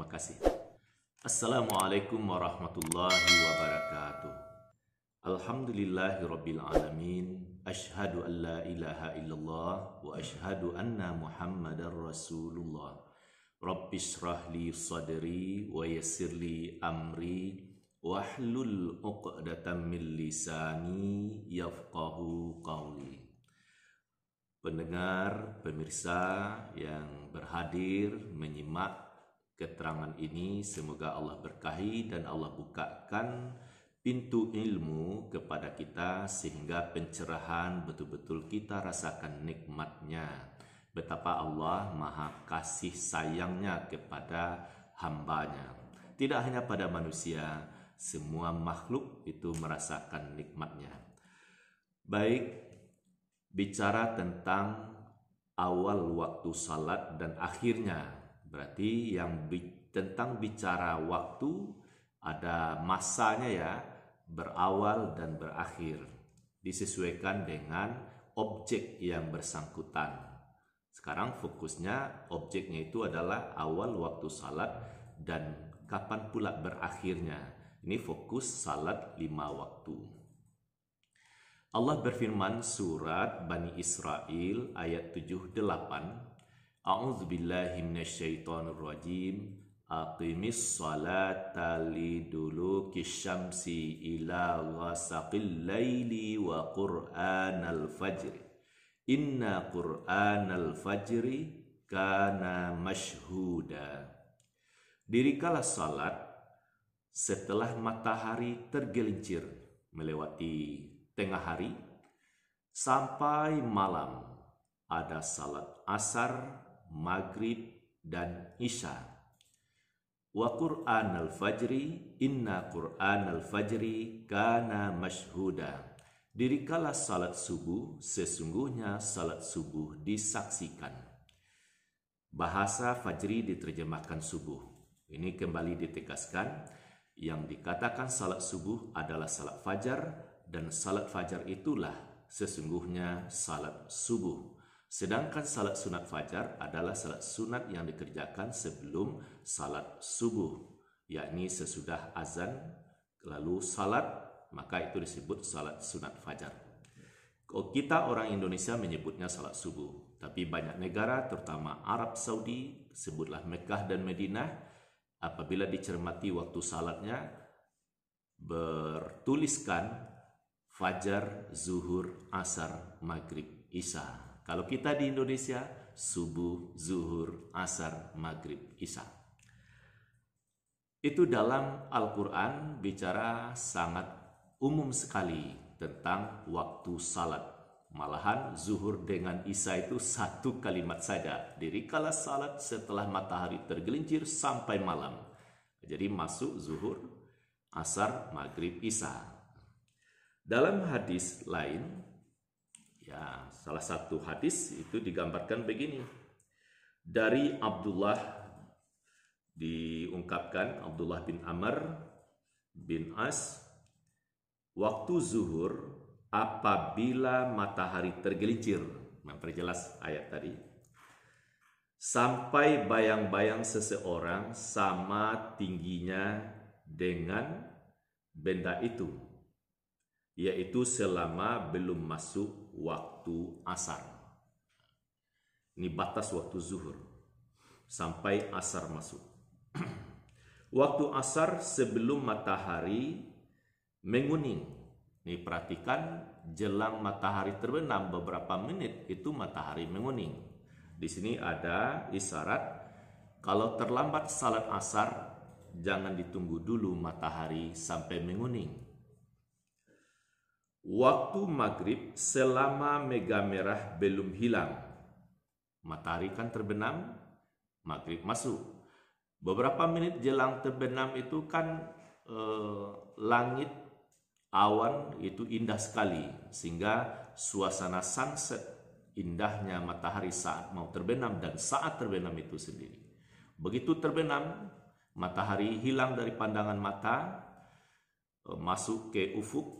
Terima kasih. Assalamualaikum warahmatullahi wabarakatuh. Alhamdulillahirabbil alamin. Ashhadu an la ilaha illallah wa ashhadu anna Muhammadar Rasulullah. Rabbishrah li sadri wa yassir li amri wahlul 'uqdatam min lisani yafqahu qawli. Pendengar, pemirsa yang berhadir menyimak keterangan ini semoga Allah berkahi dan Allah bukakan pintu ilmu kepada kita sehingga pencerahan betul-betul kita rasakan nikmatnya. Betapa Allah maha kasih sayangnya kepada hambanya. Tidak hanya pada manusia semua makhluk itu merasakan nikmatnya. Baik bicara tentang awal waktu salat dan akhirnya Berarti yang bi tentang bicara waktu ada masanya ya, berawal dan berakhir. Disesuaikan dengan objek yang bersangkutan. Sekarang fokusnya objeknya itu adalah awal waktu salat dan kapan pula berakhirnya. Ini fokus salat lima waktu. Allah berfirman surat Bani Israel ayat 78 A'udzu billahi minasyaitonir rajim. Aqimis salata liduluki syamsi ila ghasaqil laili wa qur'anal fajr. Inna qur'anal fajri kana mashhuda. Dirikalah salat setelah matahari tergelincir melewati tengah hari sampai malam ada salat asar maghrib, dan isya. Wa Qur'an al-fajri, inna Qur'an al-fajri kana mashhuda. Dirikala salat subuh, sesungguhnya salat subuh disaksikan. Bahasa fajri diterjemahkan subuh. Ini kembali ditegaskan, yang dikatakan salat subuh adalah salat fajar, dan salat fajar itulah sesungguhnya salat subuh. Sedangkan salat sunat fajar adalah salat sunat yang dikerjakan sebelum salat subuh, yakni sesudah azan lalu salat, maka itu disebut salat sunat fajar. Kita orang Indonesia menyebutnya salat subuh, tapi banyak negara terutama Arab Saudi, sebutlah Mekah dan Madinah, apabila dicermati waktu salatnya bertuliskan fajar, zuhur, asar, maghrib, isya. Kalau kita di Indonesia, subuh, zuhur, asar, maghrib, isya. Itu dalam Al-Quran bicara sangat umum sekali tentang waktu salat. Malahan zuhur dengan isya itu satu kalimat saja. Diri kala salat setelah matahari tergelincir sampai malam. Jadi masuk zuhur, asar, maghrib, isya. Dalam hadis lain Ya, salah satu hadis itu digambarkan begini. Dari Abdullah diungkapkan Abdullah bin Amr bin As waktu zuhur apabila matahari tergelincir memperjelas ayat tadi sampai bayang-bayang seseorang sama tingginya dengan benda itu yaitu selama belum masuk waktu asar. Ini batas waktu zuhur sampai asar masuk. waktu asar sebelum matahari menguning. Ini perhatikan jelang matahari terbenam beberapa menit itu matahari menguning. Di sini ada isyarat kalau terlambat salat asar jangan ditunggu dulu matahari sampai menguning Waktu maghrib selama mega merah belum hilang. Matahari kan terbenam, maghrib masuk. Beberapa menit jelang terbenam itu kan eh, langit awan itu indah sekali sehingga suasana sunset indahnya matahari saat mau terbenam dan saat terbenam itu sendiri. Begitu terbenam, matahari hilang dari pandangan mata, eh, masuk ke ufuk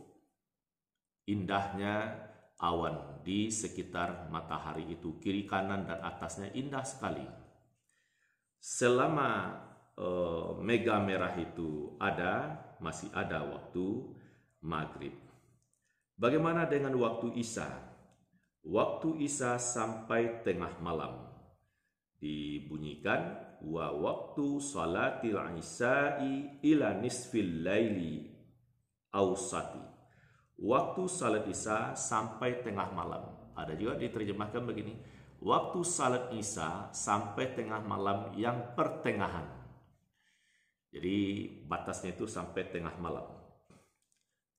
indahnya awan di sekitar matahari itu kiri kanan dan atasnya indah sekali selama uh, mega merah itu ada, masih ada waktu maghrib. Bagaimana dengan waktu Isya? Waktu Isya sampai tengah malam. Dibunyikan wa waktu salatil isya'i ila nisfil laili ausati. Waktu salat Isya sampai tengah malam. Ada juga diterjemahkan begini. Waktu salat Isya sampai tengah malam yang pertengahan. Jadi batasnya itu sampai tengah malam.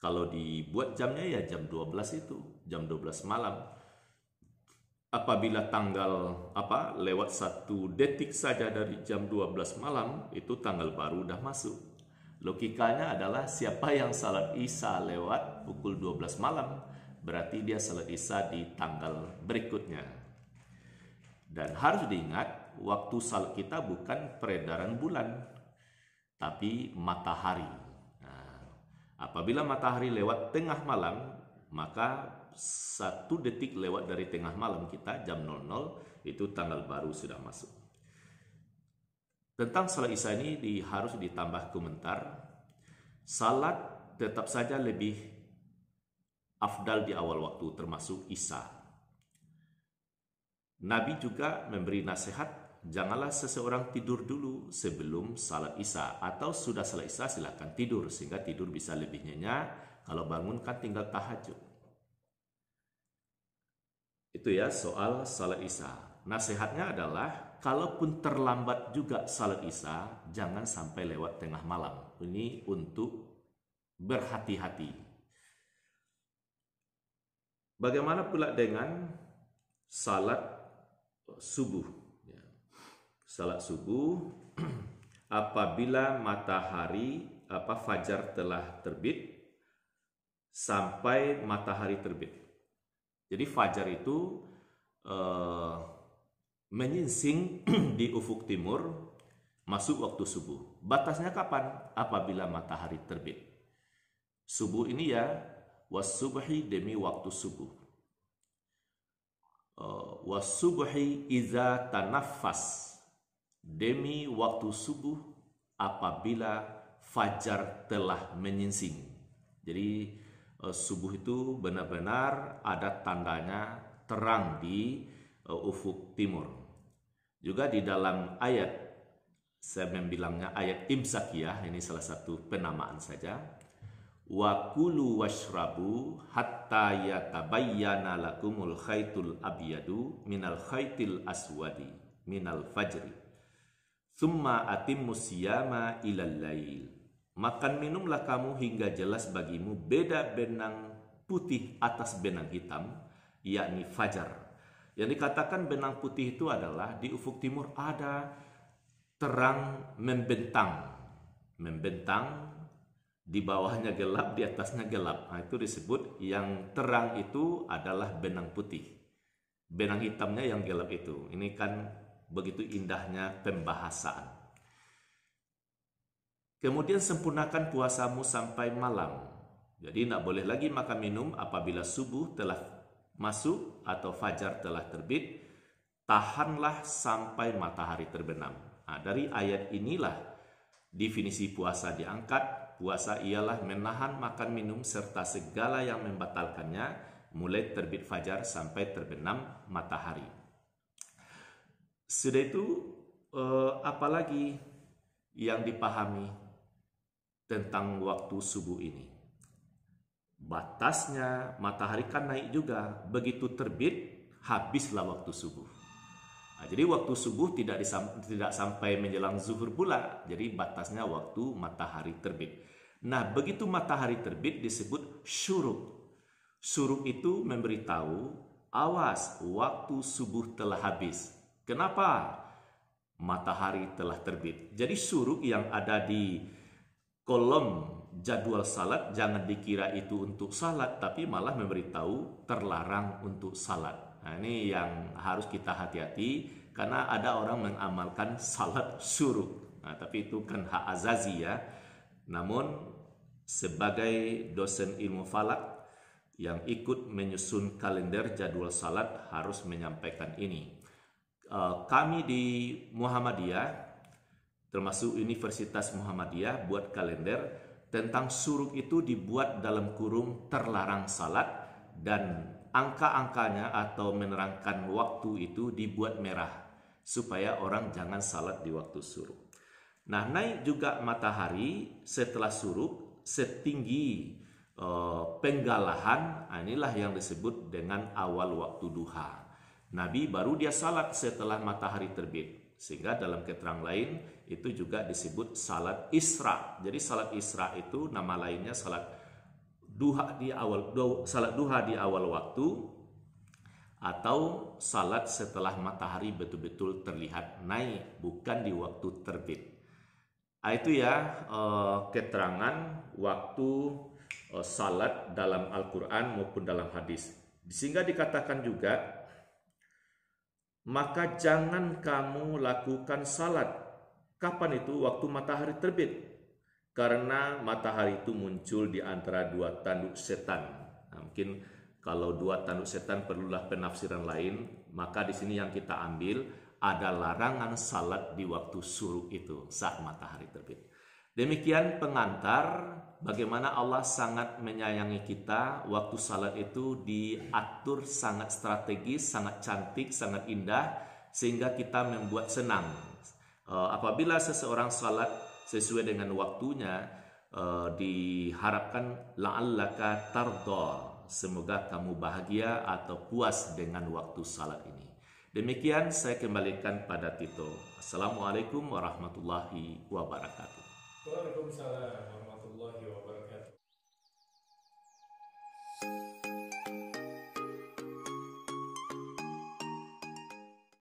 Kalau dibuat jamnya ya jam 12 itu, jam 12 malam. Apabila tanggal apa lewat satu detik saja dari jam 12 malam, itu tanggal baru udah masuk. Logikanya adalah siapa yang salat isya lewat pukul 12 malam, berarti dia salat isya di tanggal berikutnya. Dan harus diingat, waktu salat kita bukan peredaran bulan, tapi matahari. Apabila matahari lewat tengah malam, maka satu detik lewat dari tengah malam kita jam 00 itu tanggal baru sudah masuk. Tentang salat isya ini di, harus ditambah komentar. Salat tetap saja lebih afdal di awal waktu termasuk isya. Nabi juga memberi nasihat janganlah seseorang tidur dulu sebelum salat isya atau sudah salat isya silakan tidur sehingga tidur bisa lebih nyenyak kalau bangun kan tinggal tahajud. Itu ya soal salat isya nasihatnya adalah kalaupun terlambat juga salat isya jangan sampai lewat tengah malam. Ini untuk berhati-hati bagaimana pula dengan salat subuh salat subuh apabila matahari apa fajar telah terbit sampai matahari terbit. Jadi fajar itu uh, menyingsing di ufuk timur masuk waktu subuh. Batasnya kapan? Apabila matahari terbit. Subuh ini ya wasubhi demi waktu subuh. Uh, wasubhi iza tanafas demi waktu subuh apabila fajar telah menyingsing. Jadi eh, subuh itu benar-benar ada tandanya terang di eh, ufuk timur. Juga di dalam ayat saya membilangnya ayat imsakiyah ini salah satu penamaan saja. Wa kulu washrabu hatta yatabayyana lakumul khaitul abyadu minal khaitil aswadi minal fajri Summa atimmu siyama ilal lail. Makan minumlah kamu hingga jelas bagimu beda benang putih atas benang hitam, yakni fajar. Yang dikatakan benang putih itu adalah di ufuk timur ada terang membentang. Membentang di bawahnya gelap, di atasnya gelap. Nah, itu disebut yang terang itu adalah benang putih. Benang hitamnya yang gelap itu. Ini kan begitu indahnya pembahasan. Kemudian sempurnakan puasamu sampai malam. Jadi tidak boleh lagi makan minum apabila subuh telah masuk atau fajar telah terbit. Tahanlah sampai matahari terbenam. Nah, dari ayat inilah definisi puasa diangkat. Puasa ialah menahan makan minum serta segala yang membatalkannya mulai terbit fajar sampai terbenam matahari. Sudah itu eh, apalagi yang dipahami tentang waktu subuh ini. Batasnya matahari kan naik juga. Begitu terbit, habislah waktu subuh. Nah, jadi waktu subuh tidak tidak sampai menjelang zuhur pula. Jadi batasnya waktu matahari terbit. Nah, begitu matahari terbit disebut syuruk. Syuruk itu memberitahu, awas waktu subuh telah habis. Kenapa? Matahari telah terbit. Jadi suruk yang ada di kolom jadwal salat jangan dikira itu untuk salat tapi malah memberitahu terlarang untuk salat. Nah, ini yang harus kita hati-hati karena ada orang mengamalkan salat suruk. Nah, tapi itu kan hak azazi ya. Namun sebagai dosen ilmu falak yang ikut menyusun kalender jadwal salat harus menyampaikan ini. Eh, kami di Muhammadiyah termasuk Universitas Muhammadiyah buat kalender tentang suruk itu dibuat dalam kurung terlarang salat dan angka-angkanya atau menerangkan waktu itu dibuat merah supaya orang jangan salat di waktu suruk. Nah, naik juga matahari setelah suruk setinggi uh, penggalahan, nah, inilah yang disebut dengan awal waktu duha. Nabi baru dia salat setelah matahari terbit. Sehingga dalam keterangan lain itu juga disebut salat Isra. Jadi salat Isra itu nama lainnya salat duha di awal salat duha di awal waktu atau salat setelah matahari betul-betul terlihat naik bukan di waktu terbit. Nah, itu ya eh, keterangan waktu eh, salat dalam Al-Qur'an maupun dalam hadis. Sehingga dikatakan juga maka jangan kamu lakukan salat. Kapan itu? Waktu matahari terbit. Karena matahari itu muncul di antara dua tanduk setan. Nah, mungkin kalau dua tanduk setan perlulah penafsiran lain, maka di sini yang kita ambil ada larangan salat di waktu suruh itu saat matahari terbit. Demikian pengantar bagaimana Allah sangat menyayangi kita. Waktu salat itu diatur sangat strategis, sangat cantik, sangat indah sehingga kita membuat senang. Uh, apabila seseorang salat sesuai dengan waktunya uh, diharapkan la'allaka tarda. Semoga kamu bahagia atau puas dengan waktu salat ini. Demikian saya kembalikan pada Tito. Assalamualaikum warahmatullahi wabarakatuh. Waalaikumsalam